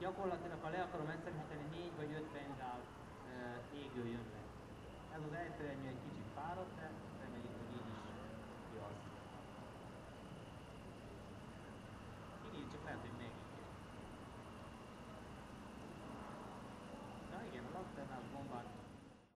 gyakorlatilag ha le akarom egyszerűsíteni, 4 vagy 5 pendál égő jön le. Ez az ejtőernyő egy kicsit fáradt, de